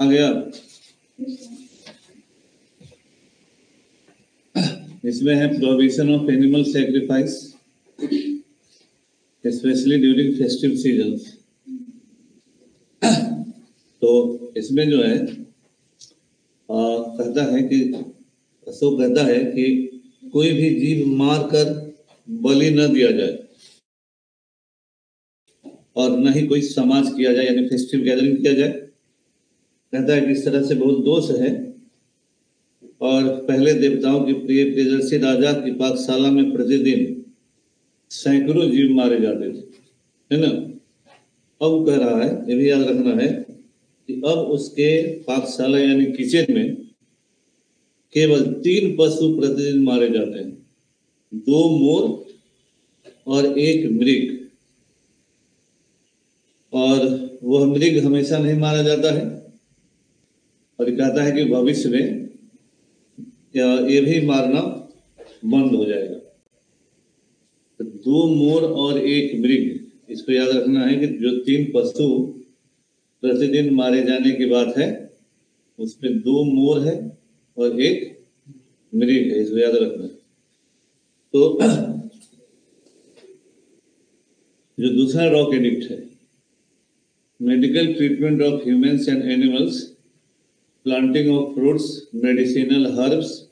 आ गया। इसमें है provision of animal sacrifice specially during festive season तो इसमें जो है आ, कहता है कि सो कहता है कि कोई भी जीव मार कर बलि न दिया जाए और न ही कोई समाज किया जाए यानी फेस्टिव गैदरिंग किया जाए। कहता है कि इस तरह से बहुत दोष है और पहले देवताओं की प्रिय प्रियदर्शी राजा की पाकशाला में प्रतिदिन सैकड़ों जीव मारे जाते थे, है ना? अब कह रहा है, ये भी याद रखना है कि अब उसके पाकशाला यानी किचन में केवल तीन पशु प्रतिदिन मारे जाते हैं, दो मोर और एक मृग। और वह मृग हमेशा नहीं मारा जाता है और कहता है कि भविष्य में ये भी मारना बंद हो जाएगा। तो दो मोर और एक मृग, इसको याद रखना है कि जो तीन पशु प्रतिदिन मारे जाने की बात है, उसमें दो मोर है और एक मृग है, इसको याद रखना है। तो जो दूसरा रॉक एडिक्ट है medical treatment of humans and animals planting of fruits, medicinal herbs,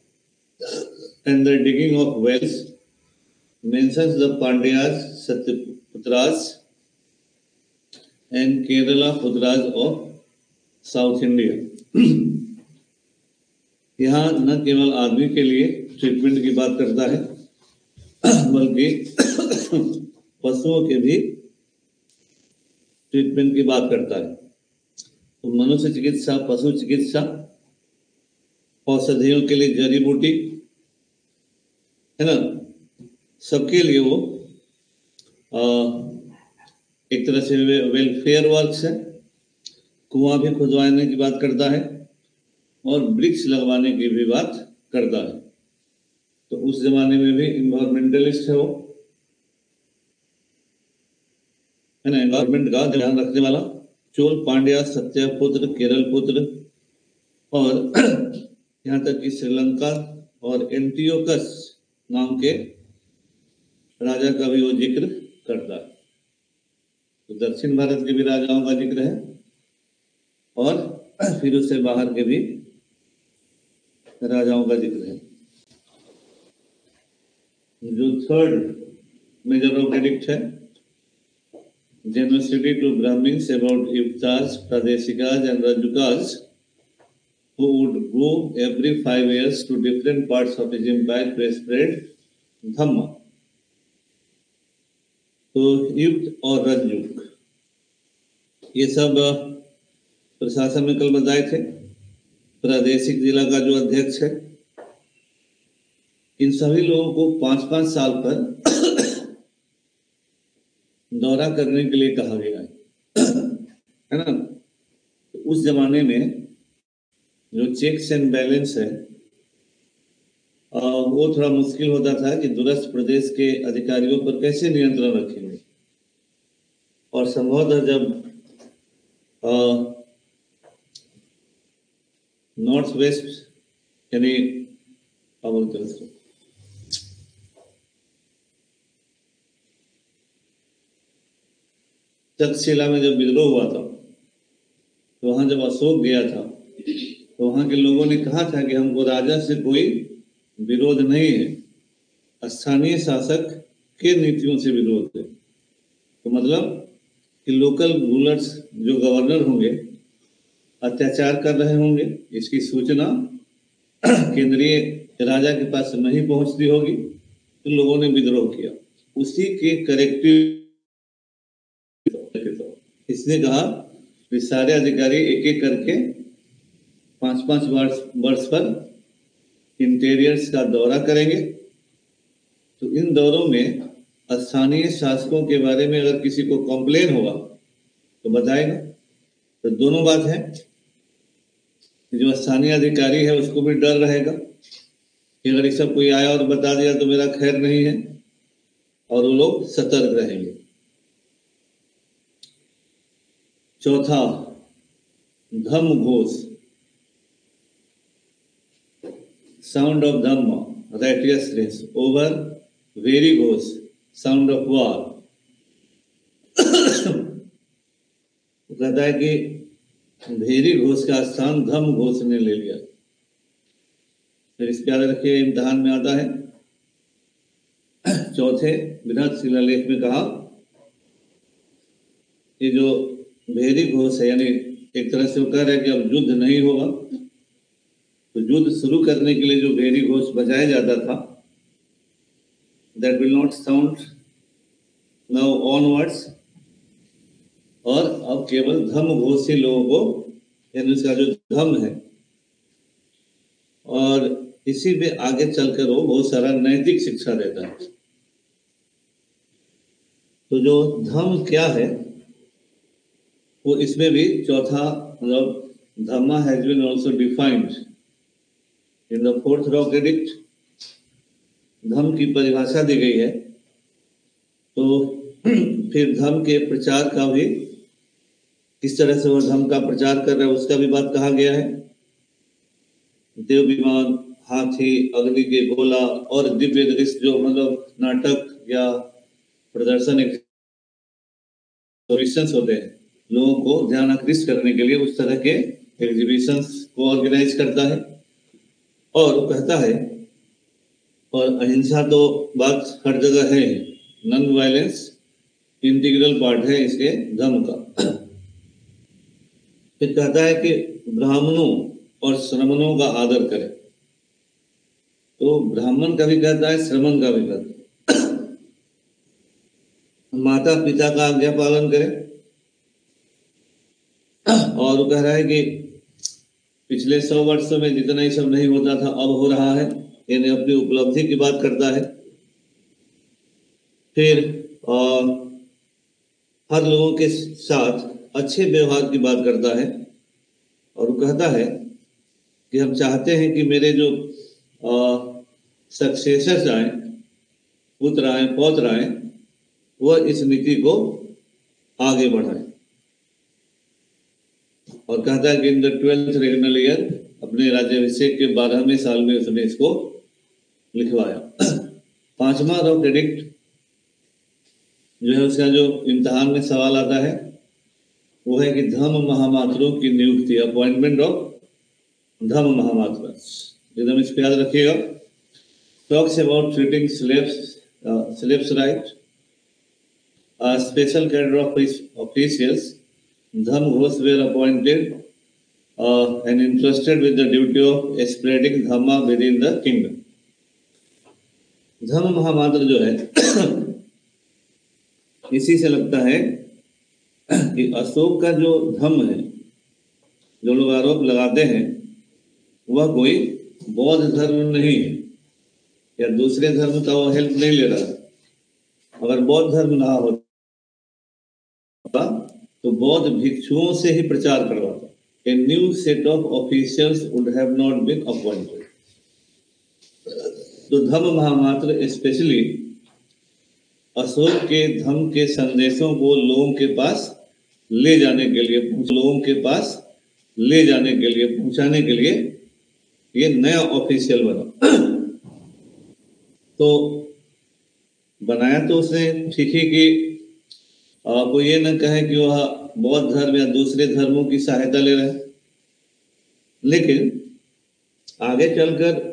and the digging of wells mentions the Pandyas, Satyaputras, and Kerala Putras of South India. यहाँ न केवल आदमी के लिए ट्रीटमेंट की बात करता है बल्कि पशुओं के भी ट्रीटमेंट की बात करता है तो मनुष्य चिकित्सा पशु चिकित्सा औषधियों के लिए जड़ी बूटी है ना? सबके लिए वो आ, एक तरह से वे, वेलफेयर वर्क्स है कुआँ भी खुदवाने की बात करता है और वृक्ष लगवाने की भी बात करता है। तो उस जमाने में भी इन्वायरमेंटलिस्ट है वो है ना? इन्वायरमेंट का ध्यान रखने वाला। चोल पांड्या सत्यपुत्र केरल पुत्र और यहाँ तक कि श्रीलंका और एंटियोकस नाम के राजा का भी वो ज़िक्र करता है। तो दक्षिण भारत के भी राजाओं का ज़िक्र है और फिर उससे बाहर के भी राजाओं का ज़िक्र है। जो थर्ड मेजर ऑफ़ एडिक्ट है generosity to Brahmins about Ivtas, Pradesikas and Rajukas who would go every five years to different parts of his empire to spread Dhamma. तो युक्त और रजयुग ये सब प्रशासन में कल बताए थे प्रादेशिक जिला का जो अध्यक्ष है इन सभी लोगों को पाँच पाँच साल पर दौरा करने के लिए कहा गया है। है ना? तो उस जमाने में जो चेक्स एंड बैलेंस है वो थोड़ा मुश्किल होता था कि दूरस्थ प्रदेश के अधिकारियों पर कैसे नियंत्रण रखेंगे। और संभवतः जब नॉर्थ वेस्ट यानी क्या बोलते हैं तक्षशिला में जब विद्रोह हुआ था तो वहाँ जब अशोक गया था तो वहाँ के लोगों ने कहा था कि हमको राजा से कोई विरोध नहीं है। स्थानीय शासक के नीतियों से विरोध है। तो मतलब कि लोकल रूलर्स जो गवर्नर होंगे, अत्याचार कर रहे होंगे, इसकी सूचना केंद्रीय राजा के पास नहीं पहुँचती होगी तो लोगों ने विद्रोह किया। उसी के करेक्टिव इसने कहा कि सारे अधिकारी एक एक करके पाँच पाँच वर्ष वर्ष पर इंटीरियर्स का दौरा करेंगे। तो इन दौरों में स्थानीय शासकों के बारे में अगर किसी को कंप्लेन होगा तो बताएगा। तो दोनों बात है। जो स्थानीय अधिकारी है, उसको भी डर रहेगा कि अगर इस सब कोई आया और बता दिया तो मेरा खैर नहीं है और वो लोग सतर्क रहेंगे। चौथा धम Ghosh. Sound of Dhamma, righteousness, over very Ghosh sound of war. कहता है कि भेरी घोष का स्थान धम घोष ने ले लिया। फिर इस प्यारे रखिए इम्तहान में आता है। चौथे बृहद शिलालेख में कहा कि जो भेरी घोष है यानी एक तरह से वो कह रहे हैं कि अब युद्ध नहीं होगा। तो युद्ध शुरू करने के लिए जो भेरी घोष बजाया जाता था that will not sound now onwards और अब केवल धम घोष ही लोगों को, यानी उसका जो धम है, और इसी में आगे चलकर वो बहुत सारा नैतिक शिक्षा देता है। तो जो धम क्या है वो इसमें भी चौथा मतलब dhamma has been also defined in the fourth rock edict dhamma की परिभाषा दी गई है। तो फिर धम के प्रचार का भी किस तरह से वह धम का प्रचार कर रहा है, उसका भी बात कहा गया है। देव विमान, हाथी, अग्नि के गोला और दिव्य दृश्य जो मतलब नाटक या प्रदर्शन होते हैं। लोगों को ध्यान आकृष्ट करने के लिए उस तरह के एग्जीबिशन को ऑर्गेनाइज करता है और कहता है, और अहिंसा तो बात हर जगह है नॉन वायलेंस इंटीग्रल पार्ट है इसके धर्म का। फिर कहता है कि ब्राह्मणों और श्रमणों का आदर करें। तो ब्राह्मण का भी कहता है श्रमण का भी कहता है। माता पिता का आज्ञा पालन करें। और वो कह रहा है कि पिछले सौ वर्षों में जितना ही सब नहीं होता था अब हो रहा है। यानी अपनी उपलब्धि की बात करता है। फिर आ, हर लोगों के साथ अच्छे व्यवहार की बात करता है और कहता है कि हम चाहते हैं कि मेरे जो सक्सेसर्स आए पुत्र आए पौत्र आए वह इस नीति को आगे बढ़ाए। और कहता है कि in the twelfth regnal year अपने राज्याभिषेक के बारहवें साल में उसने इसको लिखवाया। पांचवा रॉ प्रेडिक्ट जो है उसका जो इम्तहान में सवाल आता है, वो है कि धर्म महामात्रों की नियुक्ति अपॉइंटमेंट ऑफ़ धर्म महामात्र। एकदम इस पर याद रखिएगा। Talks about treating slaves slaves right special cadre of officials Dham Ghosh were appointed uh, and entrusted with the duty of spreading Dhamma within the kingdom. धर्म महामात्र जो है इसी से लगता है कि अशोक का जो धर्म है जो लोग आरोप लगाते हैं वह कोई बौद्ध धर्म नहीं है या दूसरे धर्म का वो हेल्प नहीं ले रहा अगर बौद्ध धर्म ना होता तो बौद्ध भिक्षुओं से ही प्रचार करवाता a new set of officials would have not been appointed तो धर्म महामात्र स्पेशली अशोक के धर्म के संदेशों को लोगों के पास ले जाने के लिए लोगों के पास ले जाने के लिए, पहुँचाने के लिए ये नया ऑफिशियल बना। तो बनाया तो उसने, ठीक ही कि आपको ये न कहे कि वह बौद्ध धर्म या दूसरे धर्मों की सहायता ले रहे हैं। लेकिन आगे चलकर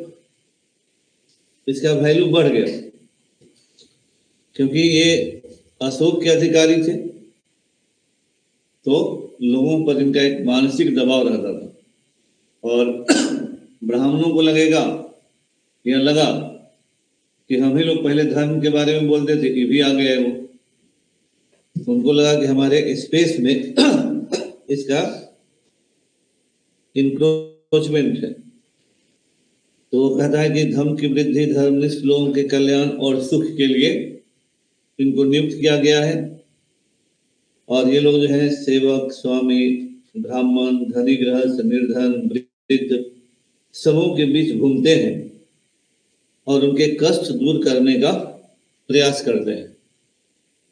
इसका वैल्यू बढ़ गया, क्योंकि ये अशोक के अधिकारी थे तो लोगों पर इनका एक मानसिक दबाव रहता था। और ब्राह्मणों को लगेगा, या लगा कि हम ही लोग पहले धर्म के बारे में बोलते थे कि भी आ गए वो। उनको लगा कि हमारे स्पेस में इसका इंक्रोचमेंट है। तो वो कहता है कि धर्म की वृद्धि, धर्मनिष्ठ लोगों के कल्याण और सुख के लिए इनको नियुक्त किया गया है। और ये लोग जो है, सेवक, स्वामी, ब्राह्मण धनी गृहस्थ निर्धन वृद्ध, सबों के बीच घूमते हैं और उनके कष्ट दूर करने का प्रयास करते हैं।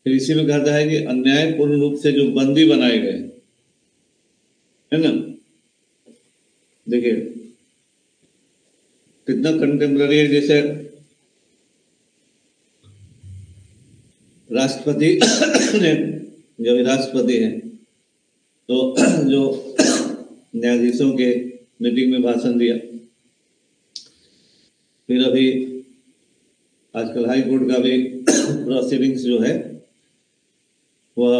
फिर इसी में कहता है कि अन्यायपूर्ण रूप से जो बंदी बनाए गए है ना? देखिए, कितना कंटेम्प्ररी है जैसे राष्ट्रपति ने जो राष्ट्रपति हैं तो जो न्यायाधीशों के मीटिंग में भाषण दिया, फिर अभी आजकल हाई कोर्ट का भी प्रोसीडिंग्स जो है वह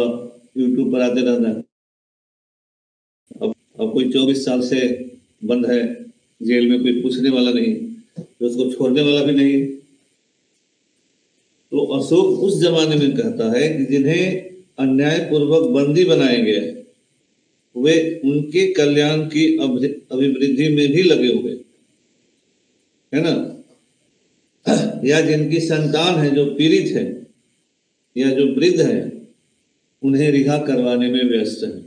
यूट्यूब पर आते रहता है अब अब कोई चौबीस साल से बंद है, जेल में कोई पूछने वाला नहीं तो उसको छोड़ने वाला भी नहीं। तो अशोक उस जमाने में कहता है कि जिन्हें अन्याय पूर्वक बंदी बनाए गए वे उनके कल्याण की अभिवृद्धि में भी लगे हुए है ना? या जिनकी संतान है, जो पीड़ित है, या जो वृद्ध है उन्हें रिहा करवाने में व्यस्त है।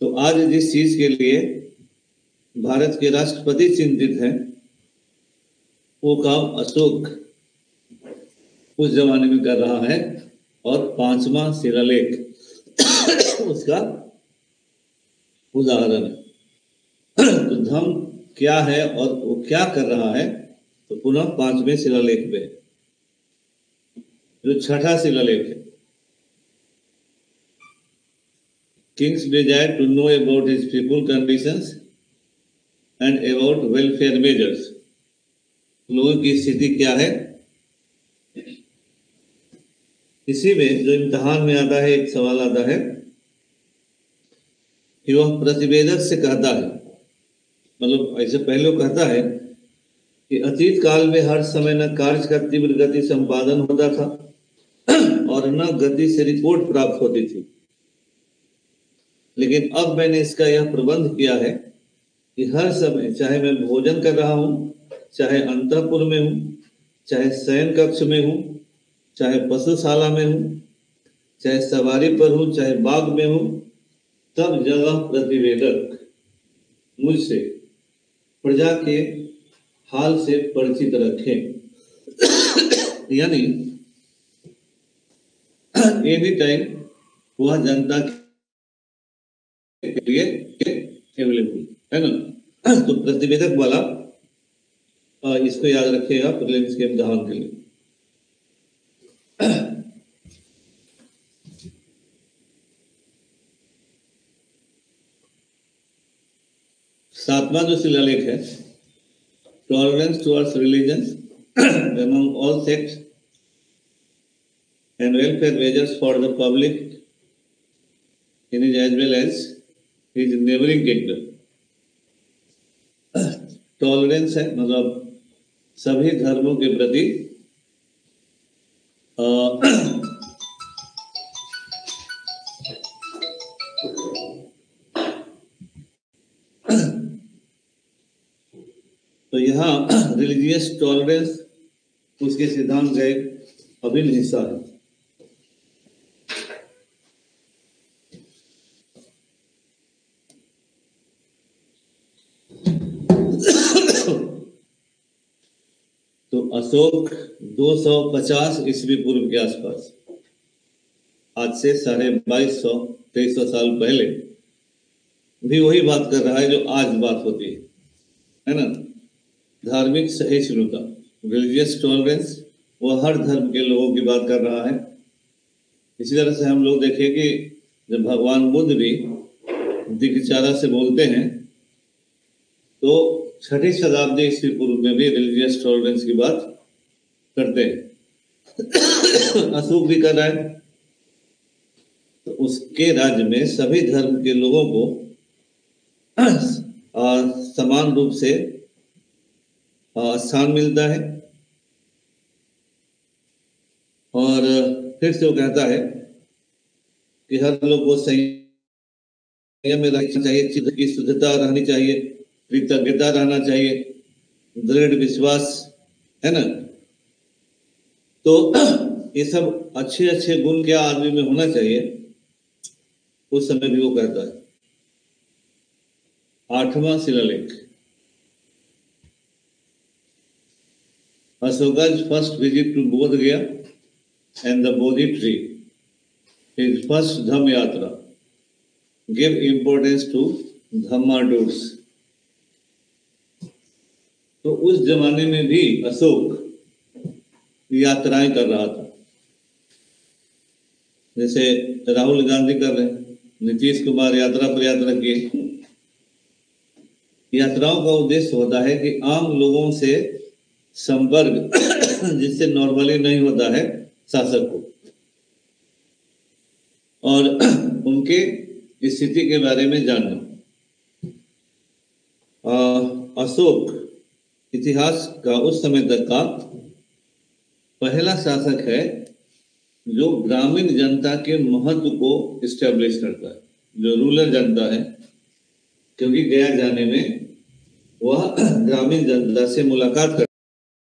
तो आज जिस चीज़ के लिए भारत के राष्ट्रपति चिंतित हैं, वो काम अशोक उस जमाने में कर रहा है और पांचवा शिलालेख उसका उदाहरण है। तो धम क्या है और वो क्या कर रहा है तो पुनः पाँचवें शिलालेख में जो छठा शिलालेख है। King's desire to know about his people conditions and about welfare measures लोगों की स्थिति क्या है? इसी में जो इम्तहान में आता है, एक सवाल आता है। कि वह प्रतिवेदक से कहता है मतलब ऐसे पहले कहता है कि अतीत काल में हर समय न कार्य का तीव्र गति संपादन होता था और न गति से रिपोर्ट प्राप्त होती थी। लेकिन अब मैंने इसका यह प्रबंध किया है कि हर समय चाहे मैं भोजन कर रहा हूँ, चाहे अंतपुर में हूँ, चाहे शयन कक्ष में हूँ, चाहे पशुशाला में हूँ, चाहे सवारी पर हूँ, चाहे बाग में हूँ, तब जगह प्रतिवेदक मुझसे प्रजा के हाल से परिचित रखें। यानी एनी टाइम वह जनता के लिए अवेलेबल है ना? तो प्रतिवेदक वाला इसको याद रखिएगा प्रिलिम्स के इम्तहान के लिए। सातवां जो शिलालेख है tolerance towards religion among all sects and welfare measures for the public in his as well as his neighboring kingdom tolerance है मतलब सभी धर्मों के प्रति तो यहाँ रिलीजियस टॉलरेंस उसके सिद्धांत का एक अभिन्न हिस्सा है। अशोक 250 ईस्वी पूर्व के आसपास। आज से साढ़े बाईस सौ, तेईस सौ साल पहले भी वही बात कर रहा है जो आज बात होती है। है ना? धार्मिक सहिष्णुता रिलीजियस टॉलरेंस वह हर धर्म के लोगों की बात कर रहा है। इसी तरह से हम लोग देखें कि जब भगवान बुद्ध भी दिग्चारा से बोलते हैं तो छठी शताब्दी ईस्वी पूर्व में भी रिलीजियस टॉलरेंस की बात करते हैं। अशोक भी कर रहा है। तो उसके राज्य में सभी धर्म के लोगों को समान रूप से स्थान मिलता है। और फिर से वो कहता है कि हर लोग को संयम में रहना चाहिए की शुद्धता रहनी चाहिए। कृतज्ञता रहना चाहिए। दृढ़ विश्वास, है ना? तो ये सब अच्छे अच्छे गुण क्या आदमी में होना चाहिए? उस समय भी वो कहता है। आठवा शिलालेख। Ashoka first visit to Bodh Gaya and the Bodhi tree is first dhamma yatra give importance to dhamma doors तो उस जमाने में भी अशोक यात्राएँ कर रहा था। जैसे राहुल गांधी कर रहे नीतीश कुमार यात्रा पर यात्रा किए। यात्राओं का उद्देश्य होता है कि आम लोगों से संपर्क, जिससे नॉर्मली नहीं होता है, शासक को। और उनके स्थिति के बारे में जानना। अशोक इतिहास का उस समय तक का पहला शासक है जो ग्रामीण जनता के महत्व को स्टेब्लिश करता है, जो रूरल जनता है, क्योंकि गया जाने में वह ग्रामीण जनता से मुलाकात कर